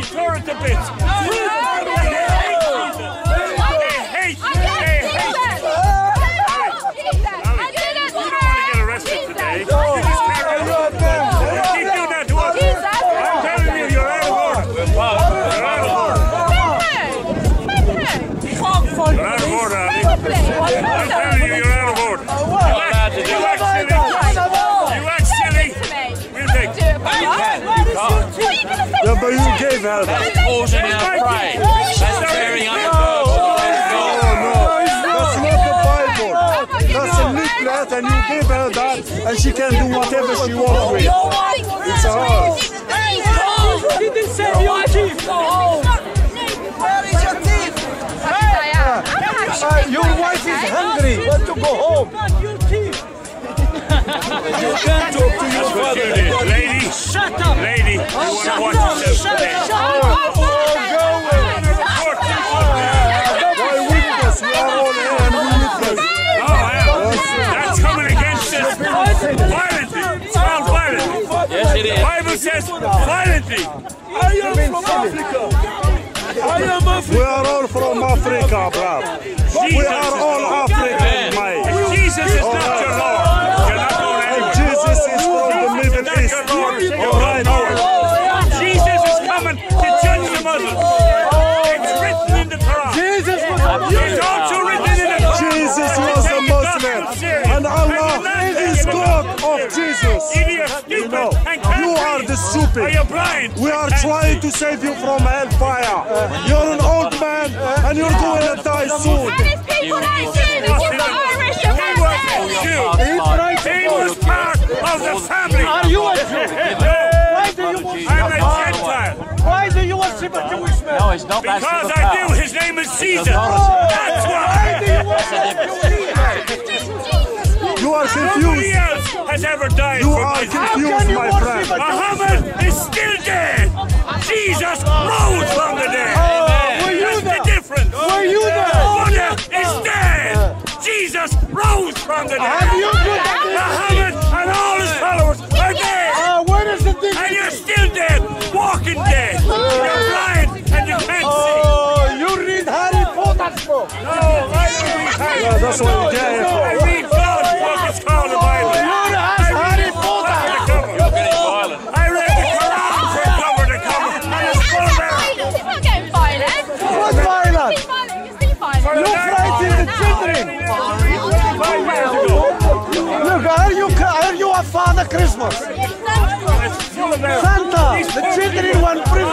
He tore it to bits. They hate Jesus. They hate. They hate. Right, right, right. You gave her that. That's causing her pride. That's tearing up the That's not the Bible. That's a leaflet and you gave her that and she can do whatever she wants with it. It's hers. He didn't say your teeth. Where is your teeth? Uh, your wife is hungry. Want to go home? Not your. You can't talk to your father. Lady, Shut up. lady, you oh, want to watch yourself today. Oh, Why witness? We are all here witness. Oh, yeah. That's coming against us violently. It's called violently. Yes, it is. Bible says violently. I am from Africa. I am African. We are all from Africa, bruv. Of Jesus. Either you're You stupid know, you are the or stupid. you're blind. We are trying to save you from hellfire. Uh, you're an old man uh, and you're going to die soon. And people like you, you've Irish, you've He got was a Irish. Jew. He was part of the family. Are you a Jew? No, Why do you worship? I'm a Gentile. Why do you worship a Jewish man? No, it's not. That's Because I power. knew his name is Caesar. authority. That's Why why. do you worship a Jewish man? You are Nobody else has ever died You for are my sins. confused, my friend. Muhammad is still dead. Jesus rose from the dead. Were you That's the there? difference. Were you there? Buddha is dead. Jesus rose from the dead. Have you good? Muhammad and all his followers are dead. Uh, where is the And you're still dead, walking dead. You're blind and you can't see. Oh, you read Harry Potter's book. No, I don't read Harry. Yeah, that's what you get. Violence? It's violent. It's being violent. You frighten the children. Five years ago. Look, are you, are you a father Christmas? It's sensible. It's full of error. Santa, the children want prison.